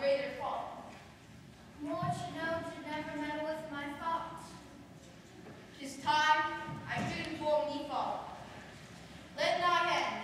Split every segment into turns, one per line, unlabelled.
greater fault.
Nor should know to never meddle with my thoughts.
Tis time I should inform ye fall. Let not end.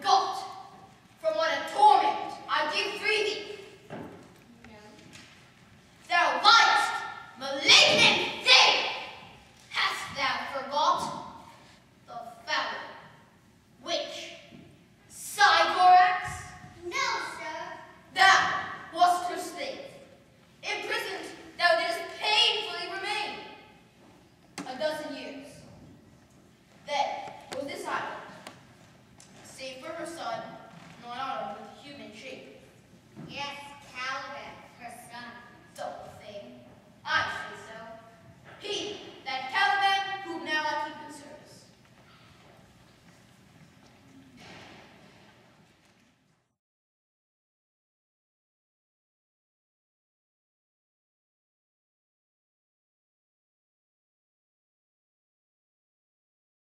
Go!